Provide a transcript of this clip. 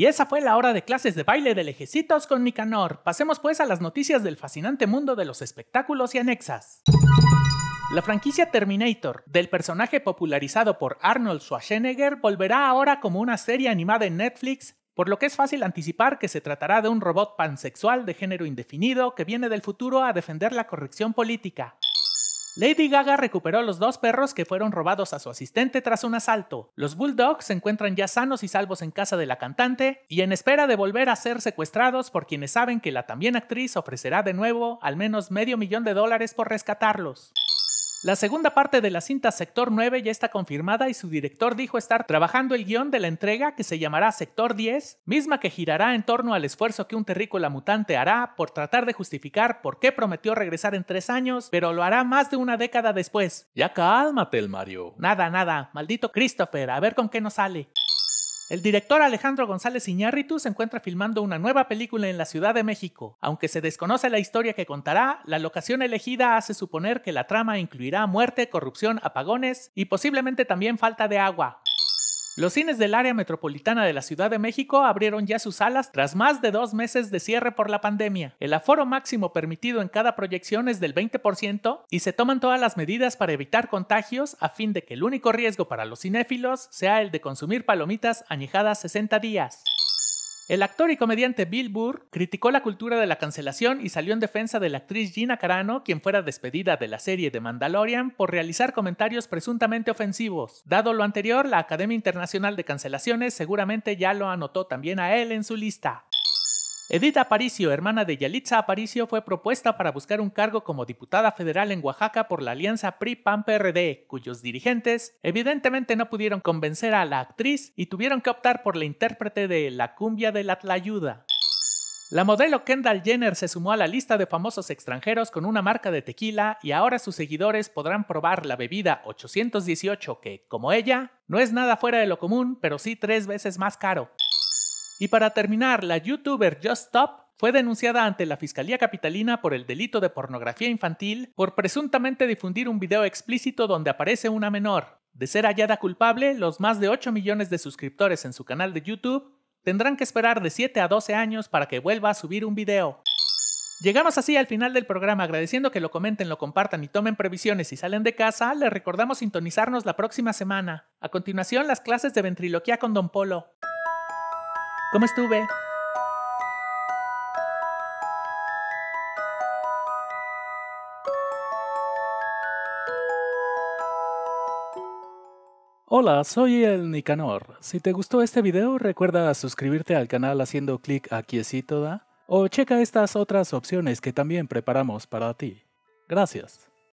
Y esa fue la hora de clases de baile de lejecitos con Nicanor. Pasemos pues a las noticias del fascinante mundo de los espectáculos y anexas. La franquicia Terminator, del personaje popularizado por Arnold Schwarzenegger, volverá ahora como una serie animada en Netflix, por lo que es fácil anticipar que se tratará de un robot pansexual de género indefinido que viene del futuro a defender la corrección política. Lady Gaga recuperó los dos perros que fueron robados a su asistente tras un asalto. Los Bulldogs se encuentran ya sanos y salvos en casa de la cantante y en espera de volver a ser secuestrados por quienes saben que la también actriz ofrecerá de nuevo al menos medio millón de dólares por rescatarlos. La segunda parte de la cinta Sector 9 ya está confirmada y su director dijo estar trabajando el guion de la entrega que se llamará Sector 10, misma que girará en torno al esfuerzo que un terrícola mutante hará por tratar de justificar por qué prometió regresar en tres años, pero lo hará más de una década después. Ya cálmate, el Mario. Nada, nada, maldito Christopher, a ver con qué nos sale. El director Alejandro González Iñárritu se encuentra filmando una nueva película en la Ciudad de México. Aunque se desconoce la historia que contará, la locación elegida hace suponer que la trama incluirá muerte, corrupción, apagones y posiblemente también falta de agua. Los cines del área metropolitana de la Ciudad de México abrieron ya sus salas tras más de dos meses de cierre por la pandemia. El aforo máximo permitido en cada proyección es del 20% y se toman todas las medidas para evitar contagios a fin de que el único riesgo para los cinéfilos sea el de consumir palomitas añejadas 60 días. El actor y comediante Bill Burr criticó la cultura de la cancelación y salió en defensa de la actriz Gina Carano, quien fuera despedida de la serie de Mandalorian por realizar comentarios presuntamente ofensivos. Dado lo anterior, la Academia Internacional de Cancelaciones seguramente ya lo anotó también a él en su lista. Edith Aparicio, hermana de Yalitza Aparicio, fue propuesta para buscar un cargo como diputada federal en Oaxaca por la alianza PRI-PAN-PRD, cuyos dirigentes evidentemente no pudieron convencer a la actriz y tuvieron que optar por la intérprete de La cumbia de la Tlayuda. La modelo Kendall Jenner se sumó a la lista de famosos extranjeros con una marca de tequila y ahora sus seguidores podrán probar la bebida 818 que, como ella, no es nada fuera de lo común, pero sí tres veces más caro. Y para terminar, la youtuber Just Stop fue denunciada ante la Fiscalía Capitalina por el delito de pornografía infantil por presuntamente difundir un video explícito donde aparece una menor. De ser hallada culpable, los más de 8 millones de suscriptores en su canal de YouTube tendrán que esperar de 7 a 12 años para que vuelva a subir un video. Llegamos así al final del programa, agradeciendo que lo comenten, lo compartan y tomen previsiones si salen de casa, les recordamos sintonizarnos la próxima semana. A continuación, las clases de ventriloquía con Don Polo. ¿Cómo estuve? Hola, soy el Nicanor. Si te gustó este video, recuerda suscribirte al canal haciendo clic aquí ¿da? O checa estas otras opciones que también preparamos para ti. Gracias.